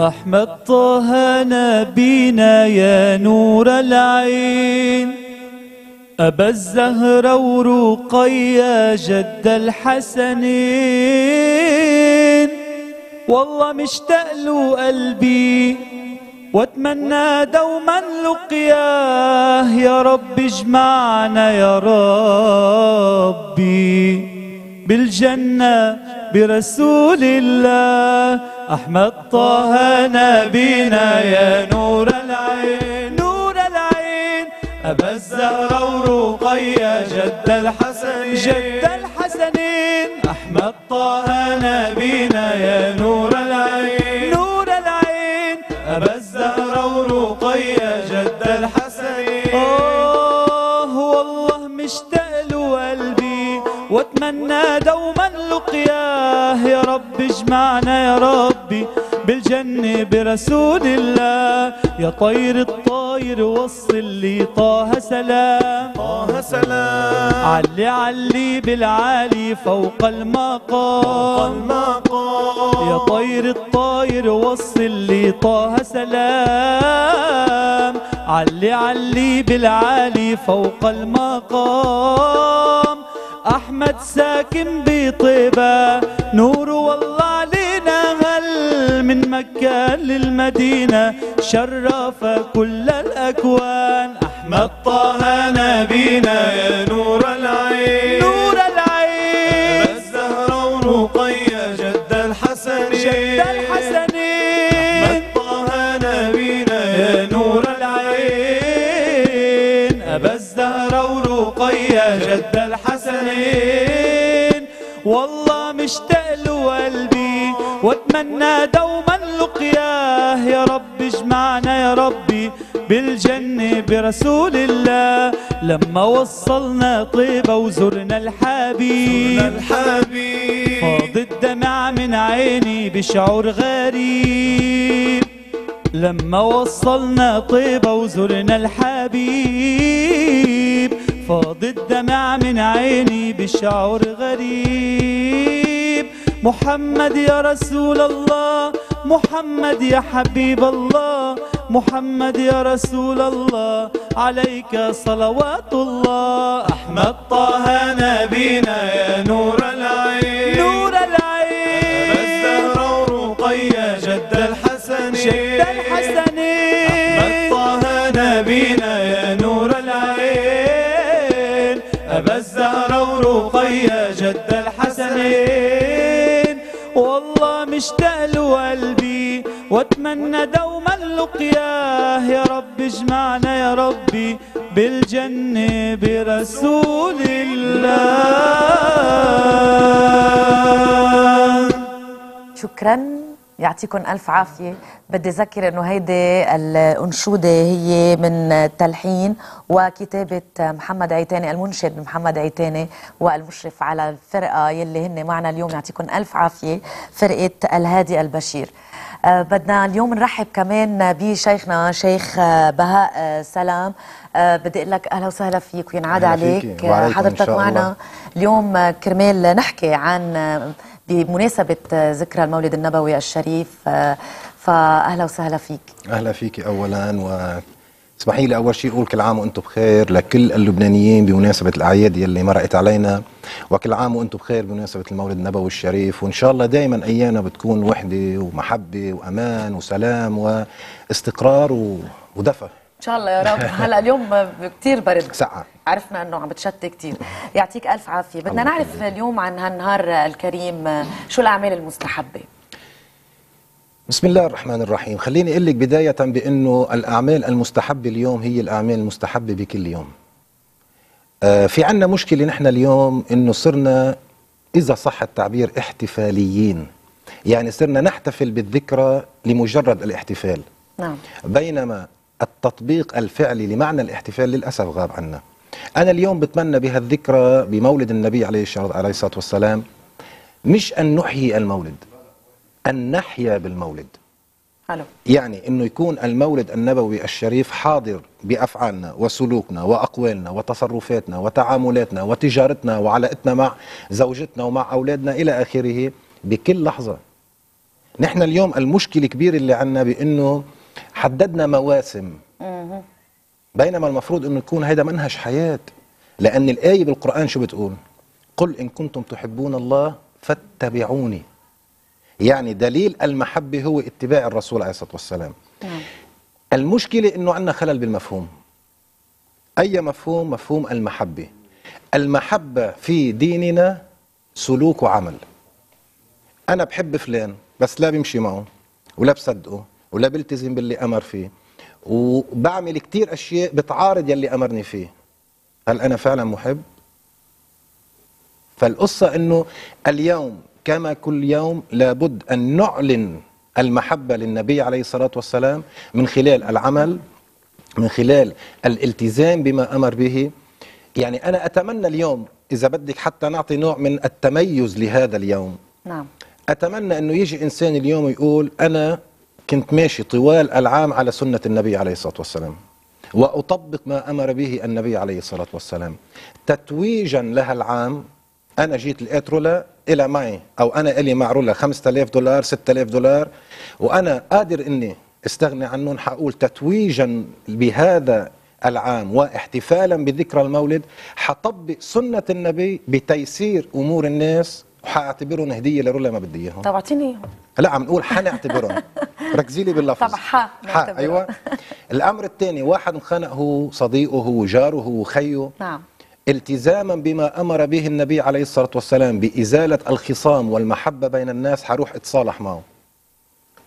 أحمد طه نبينا يا نور العين. أبا الزهرة ورقيا جد الحسنين. والله مشتاق له قلبي واتمنى دوما لقياه. يا رب اجمعنا يا ربي. بالجنة برسول الله. أحمد طه نبينا يا نور العين. نور العين. أبا الزهرة ورقيا جد الحسنين. جد الحسنين. أحمد طه نبينا يا نور العين. نور العين. أبا الزهرة ورقيا جد الحسنين. واتمنى دوما لقياه. يا رب اجمعنا يا ربي بالجنة برسول الله. يا طير الطاير وصل لي طه سلام. طه سلام. علي علي بالعالي فوق المقام. المقام. يا طير الطاير وصل لي طه سلام. علي علي بالعالي فوق المقام. أحمد ساكن بطيبة. نور والله علينا هل من مكة للمدينة. شرف كل الأكوان. أحمد طه نبينا. والله مشتاق له قلبي واتمنى دوما لقياه. يا رب اجمعنا يا ربي بالجنة برسول الله. لما وصلنا طيبة وزرنا الحبيب. الحبيب. فاض الدمع من عيني بشعور غريب. لما وصلنا طيبة وزرنا الحبيب. فاض الدمع من عيني بشعور غريب. محمد يا رسول الله محمد يا حبيب الله محمد يا رسول الله عليك صلوات الله. أحمد طه نبينا يا نور العين. نور العين. الزهرة ورقية جد الحسنين. جد الحسنين. واتمنى دوما لقياه. يا رب اجمعنا يا ربي بالجنة برسول الله. شكرا. يعطيكم ألف عافية. بدي أذكر أنه هيدي الأنشودة هي من تلحين وكتابة محمد عيتاني المنشد محمد عيتاني والمشرف على الفرقة يلي هن معنا اليوم. يعطيكم ألف عافية. فرقة الهادي البشير. آه، بدنا اليوم نرحب كمان بشيخنا شيخ آه، بهاء آه، سلام. بدي أقول لك أهلا وسهلا فيك وينعاد. عليك؟ حضرتك معنا. اليوم كرمال نحكي عن بمناسبة ذكرى المولد النبوي الشريف آه، فأهلا وسهلا فيك. أهلا فيك اولا و اسمحي لي أول شيء أقول كل عام وأنتم بخير لكل اللبنانيين بمناسبة الأعياد يلي مرقت علينا وكل عام وأنتم بخير بمناسبة المولد النبوي الشريف وإن شاء الله دائما أيامنا بتكون وحدة ومحبة وأمان وسلام واستقرار. ودفى إن شاء الله يا رب. هلا اليوم كتير برد. سقعه عرفنا إنه عم بتشتي كتير. يعطيك ألف عافية. بدنا نعرف. اليوم عن هالنهار الكريم شو الأعمال المستحبة؟ بسم الله الرحمن الرحيم. خليني أقول لك بداية بإنه الأعمال المستحبة اليوم هي الأعمال المستحبة بكل يوم. آه في عنا مشكلة نحن اليوم إنه صرنا إذا صح التعبير احتفاليين. يعني صرنا نحتفل بالذكرى لمجرد الاحتفال. نعم. بينما التطبيق الفعلي لمعنى الاحتفال للأسف غاب عنا. أنا اليوم بتمنى بهالذكرى بمولد النبي عليه الصلاة والسلام مش أن نحيي المولد أن نحيا بالمولد. حلو. يعني إنه يكون المولد النبوي الشريف حاضر بأفعالنا وسلوكنا وأقوالنا وتصرفاتنا وتعاملاتنا وتجارتنا وعلاقتنا مع زوجتنا ومع أولادنا إلى آخره بكل لحظة. نحن اليوم المشكلة الكبيره اللي عندنا بإنه حددنا مواسم. بينما المفروض إنه يكون هذا منهج حياة. لأن الآية بالقرآن شو بتقول؟ قل إن كنتم تحبون الله فاتبعوني. يعني دليل المحبة هو اتباع الرسول عليه الصلاة والسلام. نعم. المشكلة إنه عندنا خلل بالمفهوم. أي مفهوم؟ مفهوم المحبة. المحبة في ديننا سلوك وعمل. أنا بحب فلان بس لا بمشي معه ولا بصدقه ولا بلتزم باللي أمر فيه. وبعمل كتير أشياء بتعارض يلي أمرني فيه. هل أنا فعلا محب؟ فالقصة إنه اليوم كما كل يوم لابد أن نعلن المحبة للنبي عليه الصلاة والسلام من خلال العمل من خلال الالتزام بما أمر به. يعني أنا أتمنى اليوم إذا بدك حتى نعطي نوع من التميز لهذا اليوم. نعم. أتمنى إنه يجي إنسان اليوم يقول أنا كنت ماشي طوال العام على سنة النبي عليه الصلاة والسلام. وأطبق ما أمر به النبي عليه الصلاة والسلام. تتويجا لها العام أنا جيت لقيت رولا إلى معي أو أنا إلي مع رولا 5000 دولار 6000 دولار. وأنا قادر إني استغني عنهم حقول تتويجا بهذا العام واحتفالا بذكرى المولد. حطبق سنة النبي بتيسير أمور الناس وحاعتبرهم هديه لرولا ما بدي اياهم طب اعطيني اياهم لا عم نقول حنعتبرهم. ركزي لي باللفظ طب ح نعتبرهم. أيوه. الأمر الثاني واحد انخنق هو صديقه هو جاره هو خيه. نعم. التزاما بما أمر به النبي عليه الصلاة والسلام بإزالة الخصام والمحبة بين الناس حروح اتصالح معه.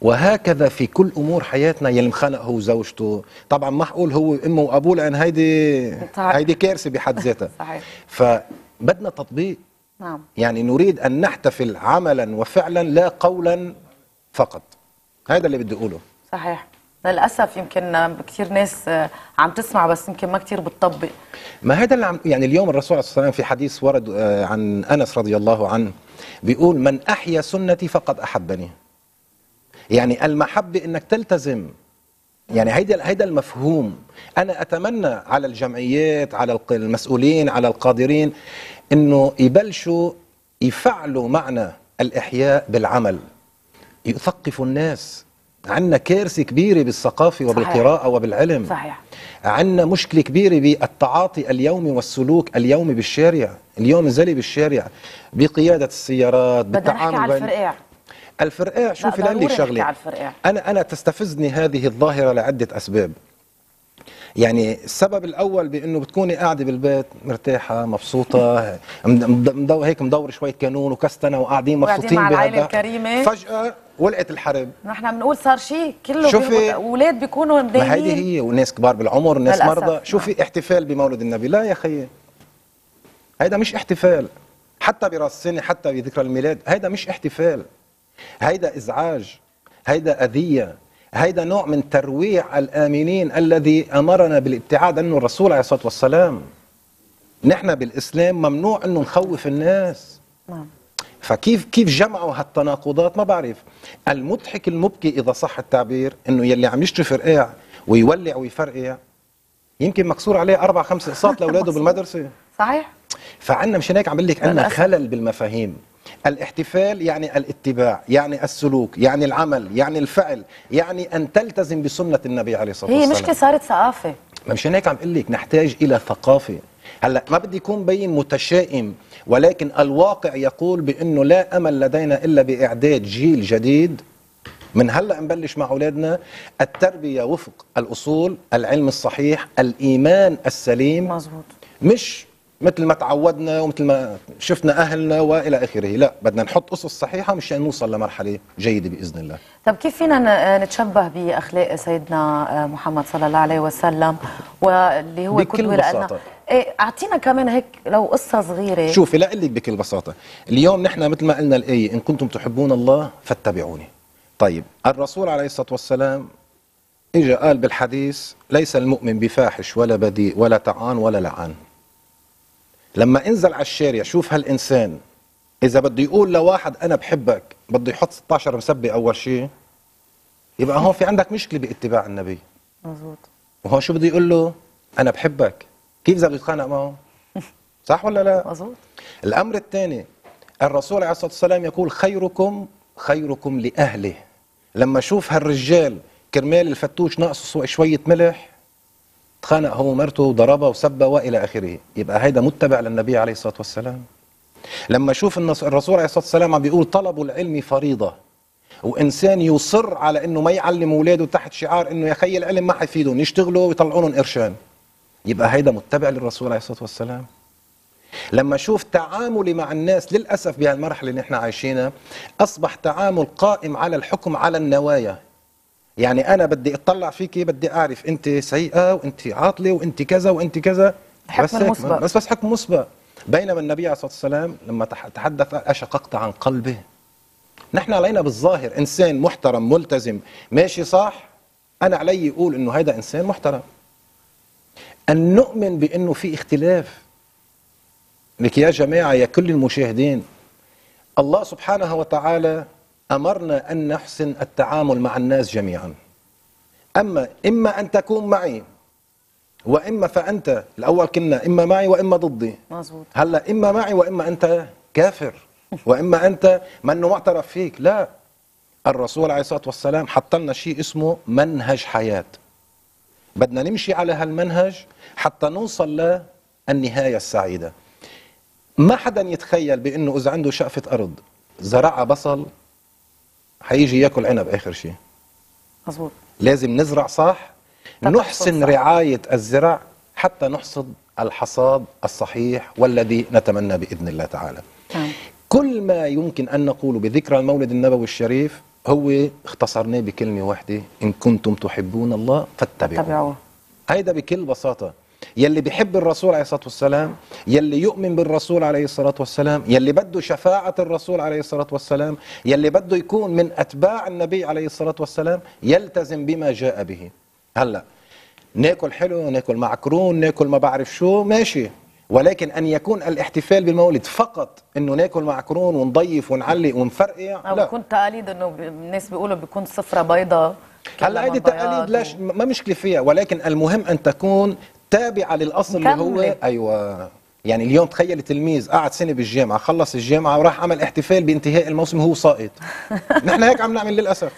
وهكذا في كل أمور حياتنا يلي مخنق هو وزوجته. طبعا ما حقول هو إمه وأبوه لأن هيدي. هيدي كارثة بحد ذاتها. صحيح. فبدنا تطبيق. نعم. يعني نريد أن نحتفل عملا وفعلا لا قولا فقط. هذا اللي بدي أقوله. صحيح. للأسف يمكن كثير ناس آه، عم تسمع بس يمكن ما كثير بتطبق. ما هذا اللي عم يعني اليوم الرسول عليه الصلاه والسلام في حديث ورد آه، عن أنس رضي الله عنه بيقول من أحيا سنتي فقد أحبني. يعني المحبة إنك تلتزم. يعني هيدا هيدا المفهوم. أنا أتمنى على الجمعيات على المسؤولين على القادرين إنه يبلشوا يفعلوا معنى الإحياء بالعمل. يثقفوا الناس. عندنا كارثة كبيرة بالثقافة وبالقراءة وبالعلم. صحيح. عندنا مشكلة كبيرة بالتعاطي اليومي والسلوك اليومي بالشارع. اليوم نزلي بالشارع. بقيادة السيارات بدنا نحكي بالتعامل على بين- الفرقاع الفرقاع شوفي لك شغلة. أنا أنا تستفزني هذه الظاهرة لعدة أسباب. يعني السبب الأول بأنه بتكوني قاعدة بالبيت مد- مد- مدو هيك مدور شوية كانون وكستنة وقاعدين مبسوطين مع بهذا. فجأة ولقت الحرب. نحن بنقول صار شيء كله شوفي-. أولاد بيكونوا ما هيدي هي وناس كبار بالعمر وناس مرضى. نعم. شوفي احتفال بمولد النبي. لا يا خيي هيدا مش احتفال. حتى براس السنة حتى بذكرى الميلاد هيدا مش احتفال. هيدا إزعاج. هيدا أذية. هيدا نوع من ترويع الآمنين الذي أمرنا بالابتعاد عنه الرسول عليه الصلاة والسلام. نحن بالإسلام ممنوع انه نخوف الناس. نعم. فكيف كيف جمعوا هالتناقضات؟ ما بعرف. المضحك المبكي إذا صح التعبير إنه يلي عم يشتري فرقاع ويولع ويفرقع يمكن مكسور عليه أربع خمس اقساط لأولاده بالمدرسة. صحيح. فعنا مشان هيك عم بقول لك للأسف. خلل بالمفاهيم. الاحتفال يعني الاتباع يعني السلوك يعني العمل يعني الفعل يعني أن تلتزم بسنة النبي عليه الصلاة هي والسلام. مشكله صارت ثقافة. ما مشان هيك عم أقول لك نحتاج إلى ثقافة. هلأ ما بدي يكون بين متشائم ولكن الواقع يقول بأنه لا أمل لدينا إلا بإعداد جيل جديد. من هلأ نبلش مع أولادنا التربية وفق الأصول العلم الصحيح الإيمان السليم. مزبوط مش مثل ما تعودنا ومثل ما شفنا أهلنا وإلى آخره. لا بدنا نحط اسس صحيحة مشان نوصل لمرحلة جيدة بإذن الله. طب كيف فينا نتشبه بأخلاق سيدنا محمد صلى الله عليه وسلم واللي هو بكل بساطة. إيه أعطينا كمان هيك لو قصة صغيرة. شوفي لا لك بكل بساطة. اليوم نحن مثل ما قلنا الآية إن كنتم تحبون الله فاتبعوني. طيب الرسول عليه الصلاة والسلام إجا قال بالحديث ليس المؤمن بفاحش ولا بديء ولا تعان ولا لعان. لما انزل على الشارع شوف هالإنسان إذا بده يقول لواحد أنا بحبك بده يحط 16 مسبة أول شيء يبقى هون في عندك مشكلة باتباع النبي. مزبوط. وهون شو بده يقول له؟ أنا بحبك. كيف إذا بده يتخانق معه؟ صح ولا لا؟ مزبوط. الأمر الثاني الرسول عليه الصلاة والسلام يقول خيركم خيركم لأهله. لما أشوف هالرجال كرمال الفتوش ناقصه شوية ملح تخانق هو ومرته وضربها وسبها وإلى آخره. يبقى هيدا متبع للنبي عليه الصلاة والسلام. لما أشوف الرسول عليه الصلاة والسلام عم بيقول طلب العلم فريضة وإنسان يصر على إنه ما يعلم أولاده تحت شعار إنه يا خي العلم ما حيفيدهم يشتغلوا ويطلعوا لهم قرشان يبقى هيدا متبع للرسول عليه الصلاة والسلام. لما أشوف تعاملي مع الناس للأسف بهالمرحلة اللي نحن عايشينها أصبح تعامل قائم على الحكم على النوايا. يعني أنا بدي أطلع فيكي بدي أعرف انت سيئة وانت عاطلة وانت كذا وانت كذا. الحكم بس المسبق. بس بس حكم مسبق بينما النبي عليه الصلاة والسلام لما تح- تحدث أشققت عن قلبه. نحن علينا بالظاهر إنسان محترم ملتزم. ماشي صح؟ أنا علي أقول إنه هذا إنسان محترم. أن نؤمن بإنه في اختلاف. لك يا جماعة يا كل المشاهدين الله سبحانه وتعالى أمرنا أن نحسن التعامل مع الناس جميعا. أما إما أن تكون معي وإما فأنت الأول كنا إما معي وإما ضدي. مزبوط هلأ إما معي وإما أنت كافر وإما أنت منه معترف فيك. لا. الرسول عليه الصلاة والسلام حط لنا شيء اسمه منهج حياة. بدنا نمشي على هالمنهج حتى نوصل للنهايه السعيدة. ما حدا يتخيل بأنه إذا عنده شقفة أرض زرعها بصل حيجي ياكل عنب آخر شيء. مزبوط لازم نزرع صح نحسن صح. رعاية الزرع حتى نحصد الحصاد الصحيح والذي نتمنى بإذن الله تعالى. نعم. كل ما يمكن أن نقوله بذكرى المولد النبوي الشريف هو اختصرناه بكلمة واحدة إن كنتم تحبون الله فاتبعوا تابعوه هيدا بكل بساطة يلي بيحب الرسول عليه الصلاة والسلام يلي يؤمن بالرسول عليه الصلاة والسلام يلي بده شفاعة الرسول عليه الصلاة والسلام يلي بده يكون من أتباع النبي عليه الصلاة والسلام يلتزم بما جاء به. هلأ ناكل حلو ناكل معكرون ناكل ما بعرف شو ماشي. ولكن أن يكون الاحتفال بالمولد فقط أنه ناكل معكرون ونضيف ونعلق ونفرقع أو لا. بكون تقاليد إنه الناس بيقولوا بيكون صفرة بيضة هلا هيدي تقاليد لا ش- ما مشكلة فيها ولكن المهم أن تكون تابعه للأصل اللي هو. أيوه. يعني اليوم تخيل تلميذ قعد سنة بالجامعة خلص الجامعة وراح عمل احتفال بانتهاء الموسم وهو ساقط نحن هيك عم نعمل للأسف.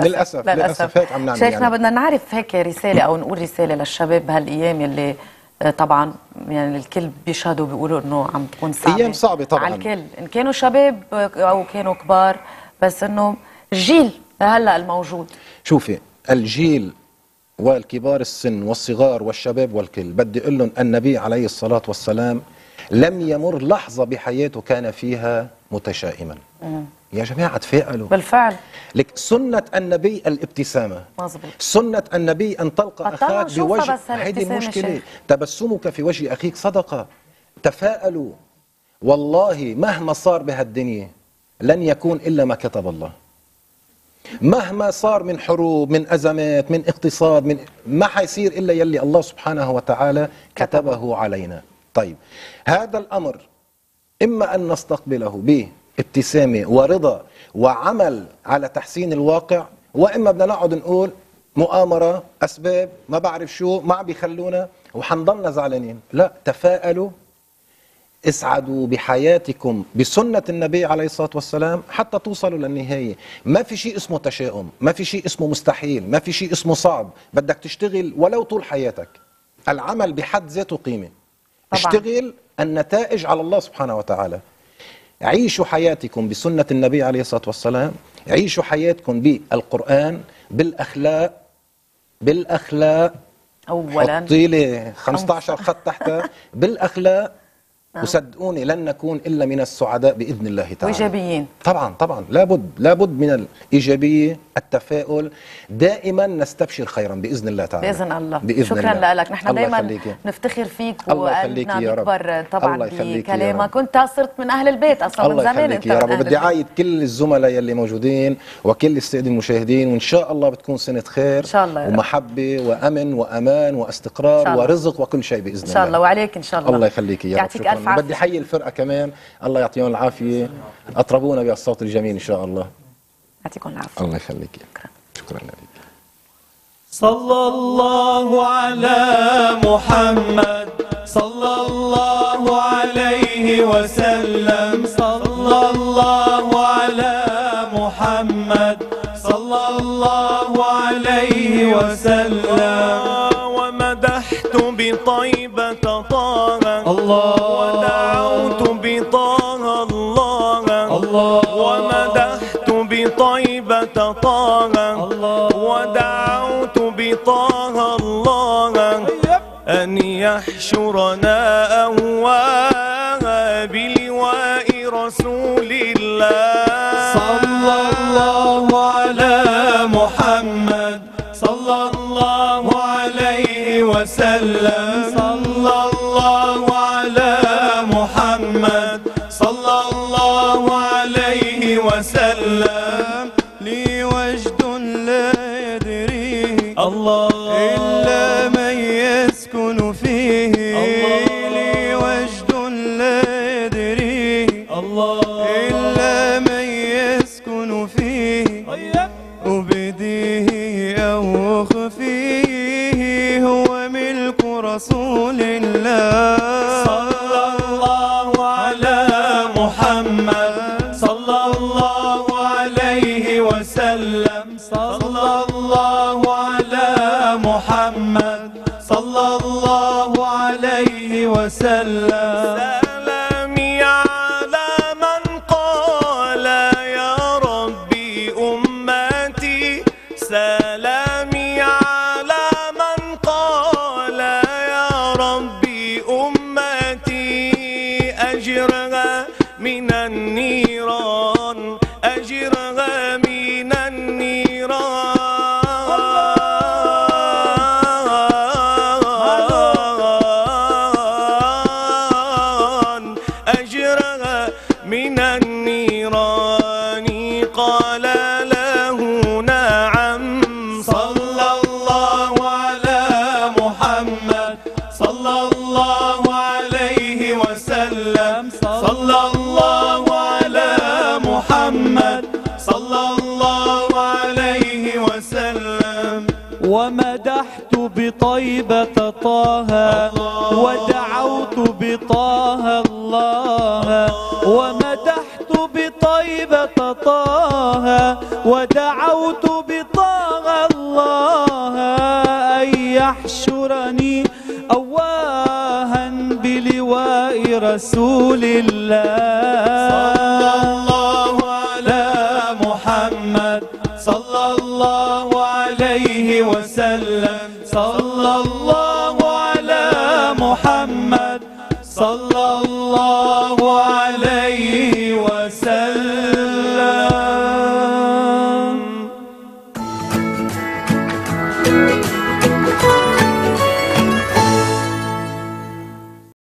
للأسف. للأسف هيك عم نعمل شيخنا يعني. بدنا نعرف هيك رسالة أو نقول رسالة للشباب بهالأيام يلي آه، طبعا يعني الكل بيشهدوا بيقولوا إنه عم تكون صعبة. أيام صعبة طبعاً. على الكل. إن كانوا شباب أو كانوا كبار بس إنه الجيل هلأ الموجود. شوفي الجيل والكبار السن والصغار والشباب والكل. بدي أقول لهم النبي عليه الصلاة والسلام لم يمر لحظة بحياته كان فيها متشائما. يا جماعة تفائلوا بالفعل. لك سنة النبي الابتسامة. مظبوط. سنة النبي أن تلقى أخاك بوجه. هيدي المشكلة شيخ. تبسمك في وجه أخيك. صدقة. تفاءلوا. والله مهما صار بهالدنيا لن يكون إلا ما كتب الله. مهما صار من حروب من أزمات من اقتصاد من ما حيصير إلا يلي الله سبحانه وتعالى كتبه علينا. طيب هذا الأمر إما أن نستقبله بابتسامة ورضا وعمل على تحسين الواقع وإما بدنا نقعد نقول مؤامرة أسباب ما بعرف شو ما عم بيخلونا وحنضلنا زعلانين. لا تفاءلوا اسعدوا بحياتكم بسنة النبي عليه الصلاة والسلام حتى توصلوا للنهاية ما في شيء اسمه تشاؤم ما في شيء اسمه مستحيل ما في شيء اسمه صعب. بدك تشتغل ولو طول حياتك. العمل بحد ذاته قيمة. طبعاً. اشتغل النتائج على الله سبحانه وتعالى. عيشوا حياتكم بسنة النبي عليه الصلاة والسلام. عيشوا حياتكم بالقرآن بالأخلاق بالأخلاق. اولا. حطي لي 15 خط تحتها. بالأخلاق. وصدقوني لن نكون إلا من السعداء بإذن الله تعالى. وإيجابيين. طبعا طبعا. لابد لابد من الإيجابية التفاؤل. دائما نستبشر خيرا بإذن الله تعالى. بإذن الله. بإذن شكرا الله. لك. نحن دائما. نفتخر فيك وقلبنا يا رب. بيكبر طبعا بكلامك. كنت صرت من أهل البيت أصلا من الله زمان يخليك أنت يا من رب وبدي. أعيد كل الزملاء يلي موجودين وكل الساده المشاهدين وإن شاء الله بتكون سنة خير إن شاء الله. ومحبة وأمن وأمان وأستقرار. ورزق وكل شيء بإذن الله إن شاء الله. وعليك إن شاء الله. الله يخليك يا رب. يعطيك بدي احيي الفرقة كمان. الله يعطيهم العافية. أطربونا بهالصوت الجميل إن شاء الله. يعطيكم العافية. الله يخليك. شكرا. شكرا لك. صلى الله على محمد. صلى الله عليه وسلم. صلى الله على محمد. صلى الله عليه وسلم. ومدحت بطيبة الله ودعوت بطه الله. الله. ومدحت بطيبة طه الله. ودعوت بطه الله. أن يحشرنا أواها بلواء رسول الله. صلى الله على محمد. صلى الله عليه وسلم. hein? طه ودعوت بطه الله ومدحت بطيبة طه ودعوت بطه الله أن يحشرني أواها بلواء رسول الله.